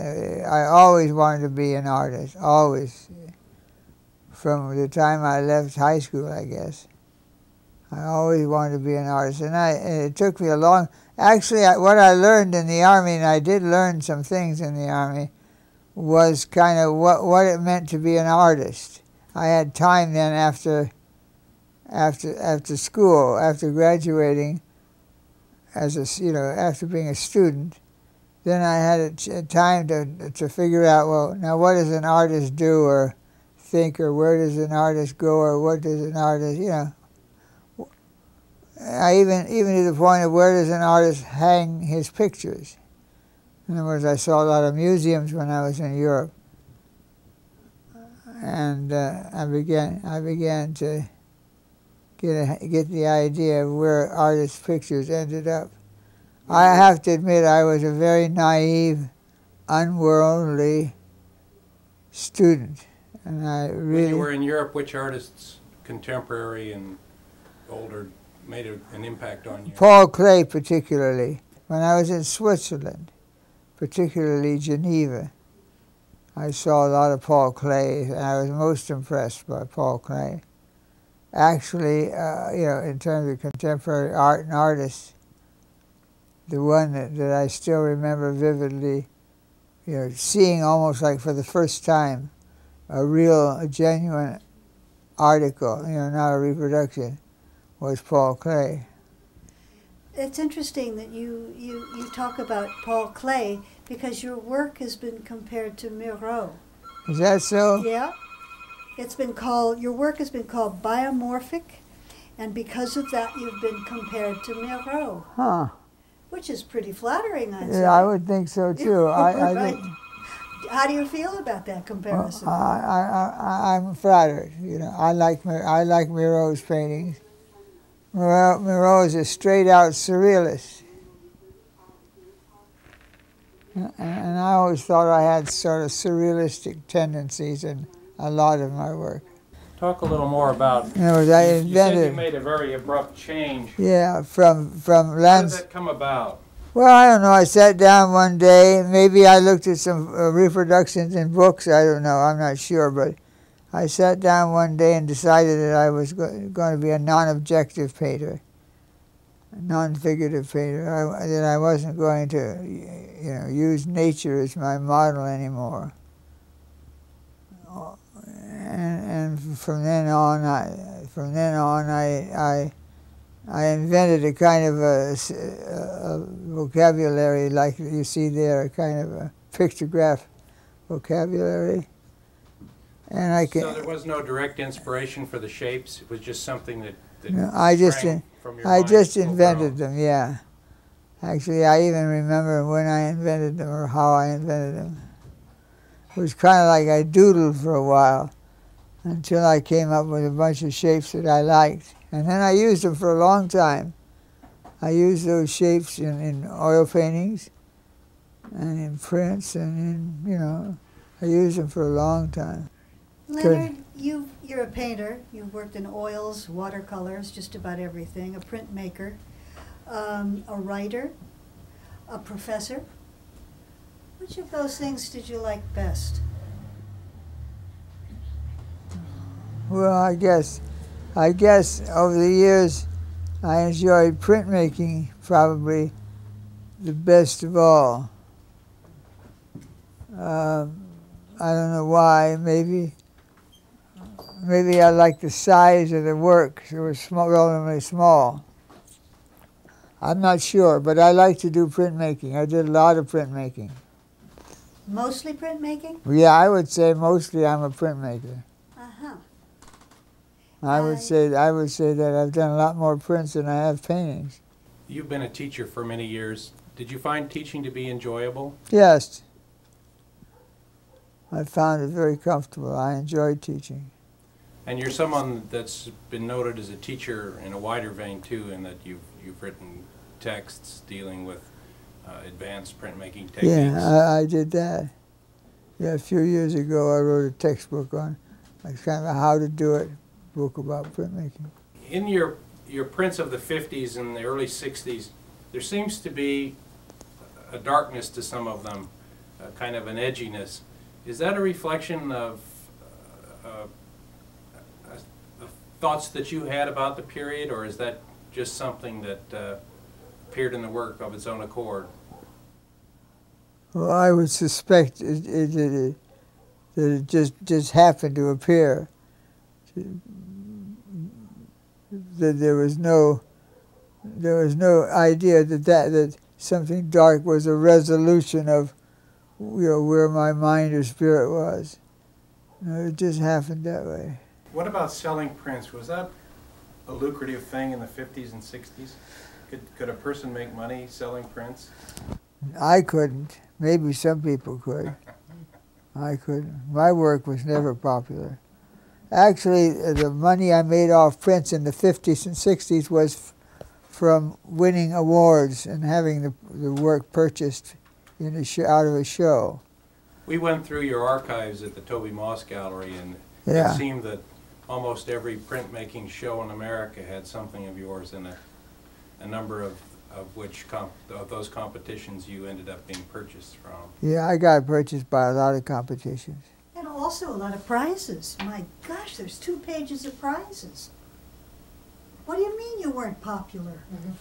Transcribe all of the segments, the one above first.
uh, I always wanted to be an artist, always. From the time I left high school, I guess. I always wanted to be an artist, and I it took me a long. Actually, I, what I learned in the army, and I did learn some things in the army, was kind of what what it meant to be an artist. I had time then after after after school, after graduating, as a you know after being a student, then I had time to to figure out well now what does an artist do or think or where does an artist go or what does an artist you know. I even even to the point of where does an artist hang his pictures. In other words, I saw a lot of museums when I was in Europe, and uh, I began I began to get a, get the idea of where artists' pictures ended up. I have to admit I was a very naive, unworldly student, and I really. When you were in Europe, which artists, contemporary and older, made a, an impact on you? Paul Klee, particularly. When I was in Switzerland, particularly Geneva, I saw a lot of Paul Klee, and I was most impressed by Paul Klee. Actually, uh, you know, in terms of contemporary art and artists, the one that, that I still remember vividly, you know, seeing almost like for the first time a real, a genuine article, you know, not a reproduction, was Paul Klee. It's interesting that you, you, you talk about Paul Klee because your work has been compared to Miro. Is that so? Yeah. It's been called, your work has been called biomorphic, and because of that, you've been compared to Miro. Huh. Which is pretty flattering, I'd say. Yeah, I would think so too. I, I right. think, How do you feel about that comparison? I, I, I, I'm flattered. You know, I like I like Miro's paintings. Miro, Miro is a straight out surrealist, and, and I always thought I had sort of surrealistic tendencies in a lot of my work. Talk a little more about. In other words, I you, you said you made a very abrupt change. yeah, from from How did that come about? Well, I don't know. I sat down one day. Maybe I looked at some uh, reproductions in books. I don't know. I'm not sure. But I sat down one day and decided that I was go- going to be a non-objective painter, a non-figurative painter. I, that I wasn't going to, you know, use nature as my model anymore. And, and from then on, I, from then on, I, I I invented a kind of a, a vocabulary like you see there, a kind of a pictograph vocabulary. And I can, So there was no direct inspiration for the shapes. It was just something that. that No, I just in- from your I just invented them, yeah. Actually, I even remember when I invented them or how I invented them. It was kind of like I doodled for a while until I came up with a bunch of shapes that I liked. And then I used them for a long time. I used those shapes in, in oil paintings and in prints and in, you know, I used them for a long time. Leonard, you, you're a painter. You've worked in oils, watercolors, just about everything, a printmaker, um, a writer, a professor. Which of those things did you like best? Well, I guess, I guess over the years, I enjoyed printmaking probably the best of all. Um, I don't know why. Maybe, maybe I like the size of the work. It was small, relatively small. I'm not sure, but I like to do printmaking. I did a lot of printmaking. Mostly printmaking? Yeah, I would say mostly I'm a printmaker. I would say I would say that I've done a lot more prints than I have paintings. You've been a teacher for many years. Did you find teaching to be enjoyable? Yes. I found it very comfortable. I enjoyed teaching. And you're someone that's been noted as a teacher in a wider vein too, in that you've you've written texts dealing with uh, advanced printmaking techniques. Yeah, I, I did that. Yeah, a few years ago I wrote a textbook on like kind of how to do it book about printmaking. In your your prints of the 50s and the early 60s, there seems to be a darkness to some of them. kind of an edginess. Is that a reflection of uh, uh, uh, thoughts that you had about the period, or is that just something that uh, appeared in the work of its own accord? Well, I would suspect it, it, it, that it just just happened to appear. That there was no there was no idea that that that something dark was a resolution of you know where my mind or spirit was. No, it just happened that way. What about selling prints? Was that a lucrative thing in the 50s and 60s? Could, could a person make money selling prints? I couldn't. Maybe some people could. I couldn't. My work was never popular. Actually, the money I made off prints in the 50s and 60s was from winning awards and having the, the work purchased in a sh- out of a show. We went through your archives at the Toby Moss Gallery, and Yeah. it seemed that almost every printmaking show in America had something of yours in it. A number of, of which comp, of those competitions you ended up being purchased from. Yeah, I got purchased by a lot of competitions. Also a lot of prizes. My gosh, there's two pages of prizes. What do you mean you weren't popular? Mm-hmm.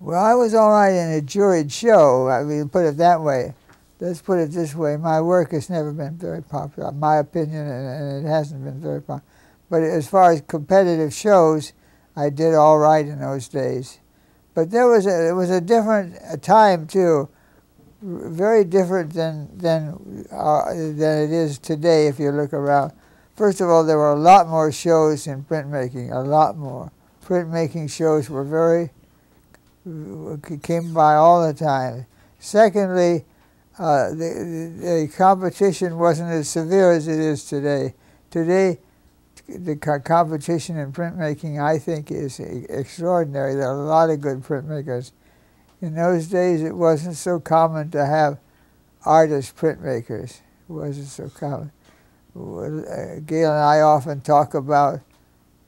Well, I was all right in a juried show. I mean, put it that way. Let's put it this way: my work has never been very popular, my opinion, and, it hasn't been very popular. But as far as competitive shows, I did all right in those days. But there was a it was a different time too, very different than than uh, than it is today. If you look around, first of all, there were a lot more shows in printmaking, a lot more. Printmaking shows were very came by all the time. Secondly, uh, the, the, competition wasn't as severe as it is today. Today, the co- competition in printmaking, I think, is extraordinary. There are a lot of good printmakers. In those days, it wasn't so common to have artist printmakers. It wasn't so common. Uh, Gail and I often talk about,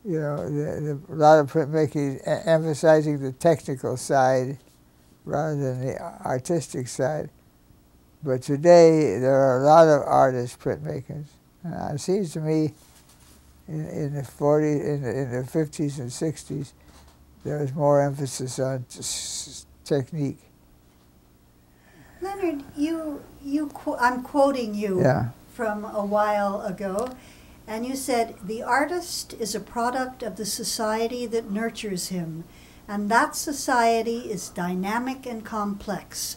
you know, the, the, a lot of printmaking emphasizing the technical side rather than the artistic side. But today, there are a lot of artist printmakers. Uh, it seems to me, in, in the 40s, in the, in the 50s and 60s, there was more emphasis on technique. Leonard, you, you, I'm quoting you Yeah. from a while ago, and you said, The artist is a product of the society that nurtures him, and that society is dynamic and complex.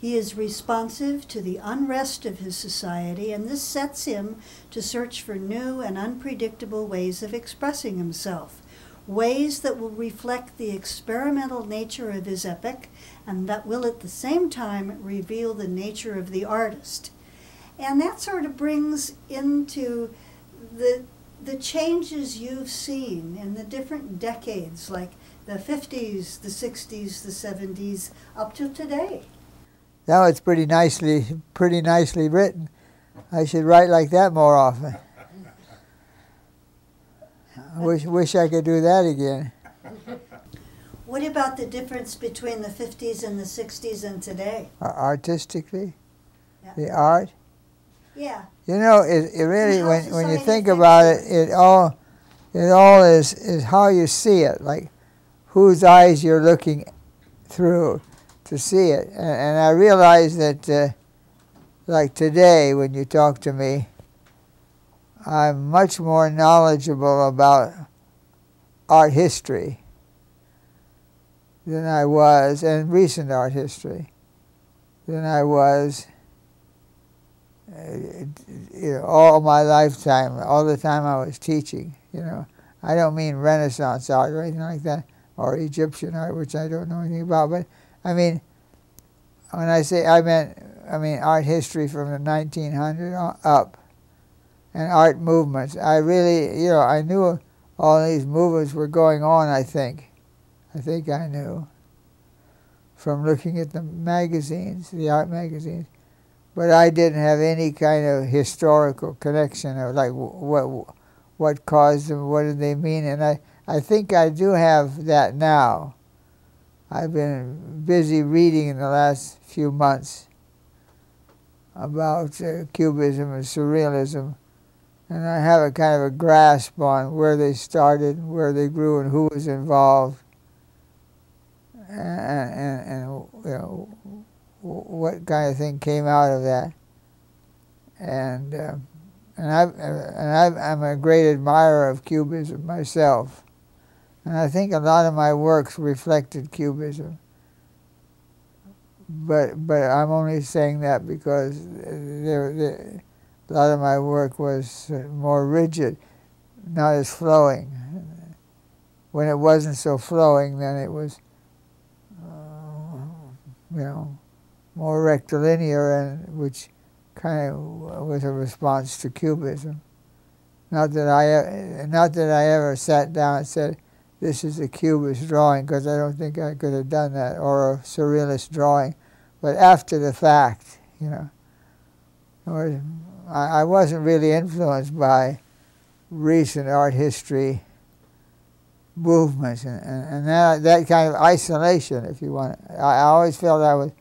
He is responsive to the unrest of his society, and this sets him to search for new and unpredictable ways of expressing himself, ways that will reflect the experimental nature of his epic and that will at the same time reveal the nature of the artist. And that sort of brings into the the changes you've seen in the different decades, like the 50s, the 60s, the 70s, up to today. Now it's pretty nicely, pretty nicely written. I should write like that more often. I wish, wish I could do that again. What about the difference between the 50s and the 60s and today? Artistically, Yeah. the art. Yeah, You know, it, it really, when, when you think about it, it. it all, it all is, is how you see it, like whose eyes you're looking through to see it. And, and I realize that, uh, like today, when you talk to me, I'm much more knowledgeable about art history than I was, and recent art history, than I was uh, you know, all my lifetime, all the time I was teaching. You know, I don't mean Renaissance art or anything like that, or Egyptian art, which I don't know anything about. But I mean, when I say I meant, I mean art history from the 1900 up, and art movements. I really, you know, I knew all these movements were going on. I think, I think I knew from looking at the magazines, the art magazines but I didn't have any kind of historical connection of like what what caused them, what did they mean, and I I think I do have that now. I've been busy reading in the last few months about uh, Cubism and Surrealism, and I have a kind of a grasp on where they started, where they grew, and who was involved, and, and, and you know, what kind of thing came out of that. And uh, and I and I, I'm a great admirer of Cubism myself, and I think a lot of my works reflected Cubism. But but I'm only saying that because there, there, a lot of my work was more rigid, not as flowing. When it wasn't so flowing, then it was, uh, you know, more rectilinear, and which kind of was a response to Cubism. Not that I, not that I ever sat down and said, "This is a Cubist drawing," because I don't think I could have done that, or a Surrealist drawing. But after the fact, you know, or I, I wasn't really influenced by recent art history movements and, and, and that, that kind of isolation, if you want. I, I always felt I was,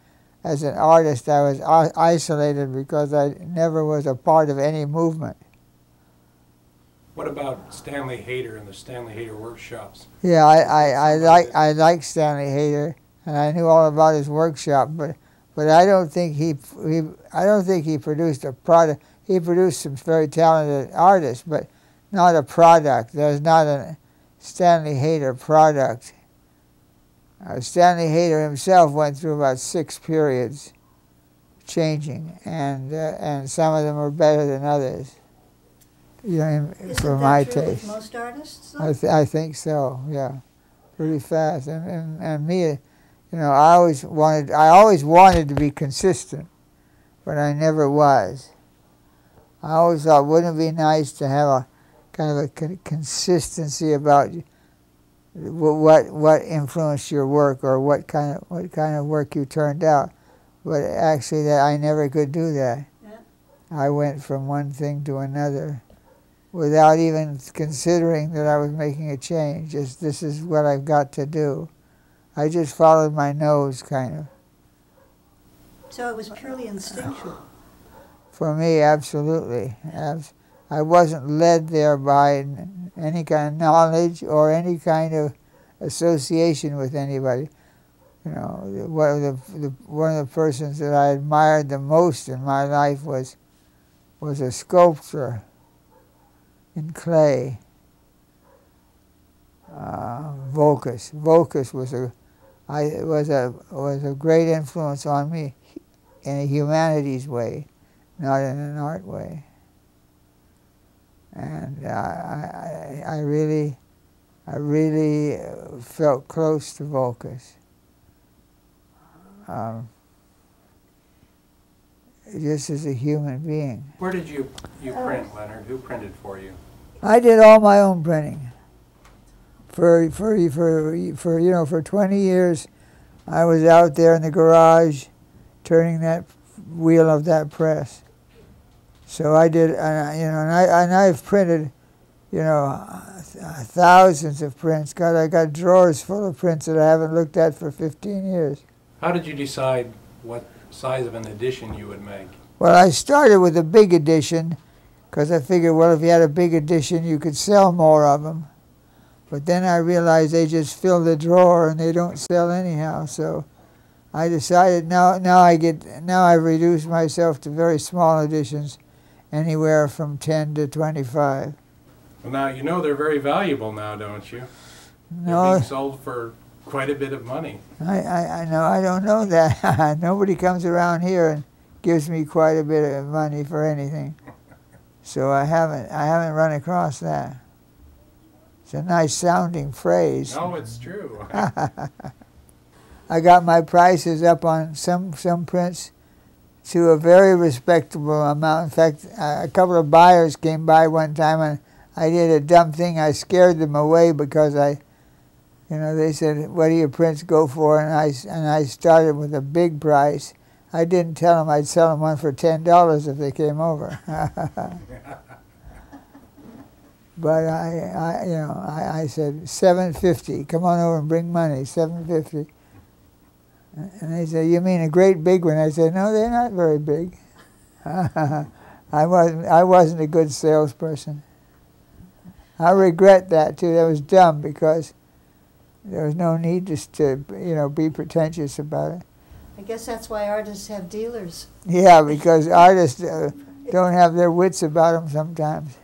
as an artist, I was isolated because I never was a part of any movement. What about Stanley Hayter and the Stanley Hayter workshops? Yeah, I, I, I like I like Stanley Hayter, and I knew all about his workshop, but but I don't think he he I don't think he produced a product. He produced some very talented artists, but not a product. There's not a Stanley Hayter product. Uh, Stanley Hayter himself went through about six periods changing, and uh, and some of them are better than others. You know, Isn't for that my true taste. Most artists. I, th- I think so. Yeah, pretty fast. And, and and me, you know, I always wanted I always wanted to be consistent, but I never was. I always thought, wouldn't it be nice to have a kind of a con- consistency about what what influenced your work or what kind of what kind of work you turned out. But actually, that I never could do that. Yeah. I went from one thing to another without even considering that I was making a change. Just this is what I've got to do. I just followed my nose, kind of. So it was purely instinctual. For me, absolutely. I wasn't led there by any kind of knowledge or any kind of association with anybody. You know, one of the, the one of the persons that I admired the most in my life was was a sculptor in clay. Uh, Voulkos. Voulkos was a I was a was a great influence on me in a humanities way, not in an art way. And I, I, I really, I really uh, felt close to Voulkos. Um, just as a human being. Where did you, you print, Leonard? Who printed for you? I did all my own printing. For for for for you know for 20 years, I was out there in the garage, turning that wheel of that press. So I did, uh, you know, and I and I've printed, you know, thousands of prints. God, I got drawers full of prints that I haven't looked at for 15 years. How did you decide what size of an edition you would make? Well, I started with a big edition because I figured, well, if you had a big edition, you could sell more of them. But then I realized they just fill the drawer and they don't sell anyhow. So I decided now, now I get now I've reduced myself to very small editions, anywhere from 10 to 25. Well, now, you know they're very valuable now, don't you? They're being sold for quite a bit of money. I, I, I know I don't know that. Nobody comes around here and gives me quite a bit of money for anything. So I haven't I haven't run across that. It's a nice sounding phrase. No, it's true. I got my prices up on some some prints to a very respectable amount. In fact, a couple of buyers came by one time and I did a dumb thing. I scared them away because I, you know, they said, "What do your prints go for?" And I and I started with a big price. I didn't tell them I'd sell them one for ten dollars if they came over. but I, I, you know, I, I said seven fifty. Come on over and bring money. Seven fifty. And they said, "You mean a great big one?" I said, "No, they're not very big." I wasn't. I wasn't a good salesperson. I regret that too. That was dumb because there was no need just to, you know, be pretentious about it. I guess that's why artists have dealers. Yeah, because artists uh, don't have their wits about them sometimes.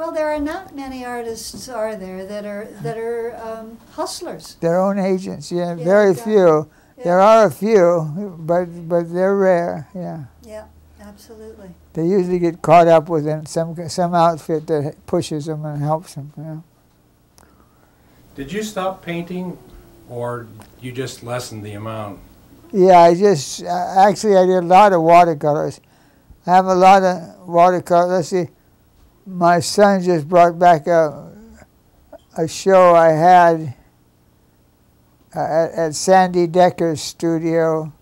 Well, there are not many artists, are there, that are that are um, hustlers. Their own agents, yeah, Yeah, very exactly. few. There are a few, but but they're rare. Yeah, Yeah, absolutely. they usually get caught up with some some outfit that pushes them and helps them. You know? Did you stop painting, or you just lessened the amount? Yeah, I just uh, actually I did a lot of watercolors. I have a lot of watercolors. Let's see, my son just brought back a a show I had uh, at, at Sandy Decker's studio,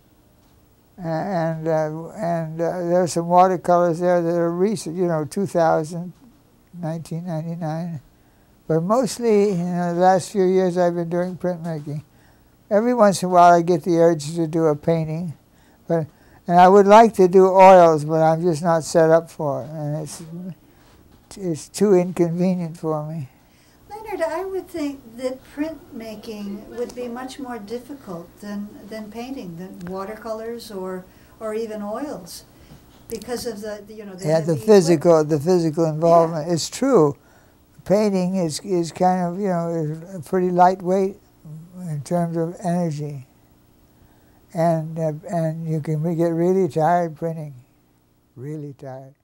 and uh, and uh, there's some watercolors there that are recent. You know, 2000, 1999. But mostly, you know, the last few years I've been doing printmaking every once in a while I get the urge to do a painting, but and I would like to do oils, but I'm just not set up for it, and it's it's too inconvenient for me. Leonard, I would think that printmaking would be much more difficult than, than painting, than watercolors or, or even oils, because of the, you know, the Yeah, the physical the physical involvement. It's true. Painting is is kind of you know is pretty lightweight in terms of energy, and uh, and you can get really tired printing, really tired.